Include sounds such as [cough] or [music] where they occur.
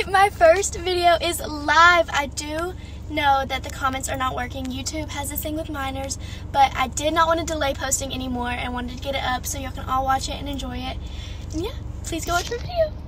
[laughs] My first video is live. I do know that the comments are not working. YouTube has this thing with minors, but I did not want to delay posting anymore and wanted to get it up so y'all can all watch it and enjoy it. And yeah, please go watch my video.